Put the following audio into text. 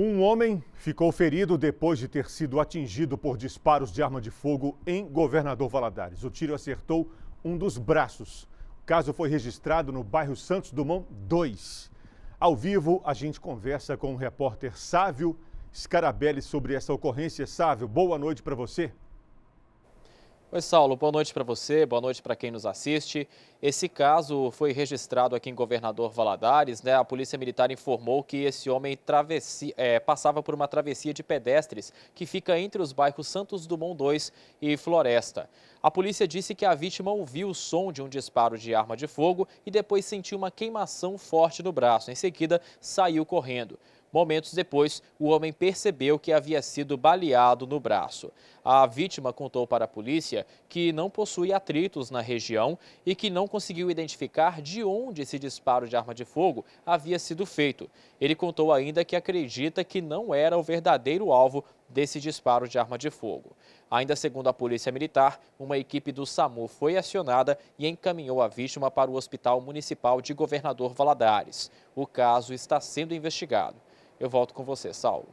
Um homem ficou ferido depois de ter sido atingido por disparos de arma de fogo em Governador Valadares. O tiro acertou um dos braços. O caso foi registrado no bairro Santos Dumont 2. Ao vivo, a gente conversa com o repórter Sávio Scarabelli sobre essa ocorrência. Sávio, boa noite para você. Oi, Saulo, boa noite para você, boa noite para quem nos assiste. Esse caso foi registrado aqui em Governador Valadares, né? A Polícia Militar informou que esse homem é, passava por uma travessia de pedestres que fica entre os bairros Santos Dumont 2 e Floresta. A polícia disse que a vítima ouviu o som de um disparo de arma de fogo e depois sentiu uma queimação forte no braço. Em seguida, saiu correndo. Momentos depois, o homem percebeu que havia sido baleado no braço. A vítima contou para a polícia que não possui atritos na região e que não conseguiu identificar de onde esse disparo de arma de fogo havia sido feito. Ele contou ainda que acredita que não era o verdadeiro alvo desse disparo de arma de fogo. Ainda segundo a Polícia Militar, uma equipe do SAMU foi acionada e encaminhou a vítima para o Hospital Municipal de Governador Valadares. O caso está sendo investigado. Eu volto com você, Saulo.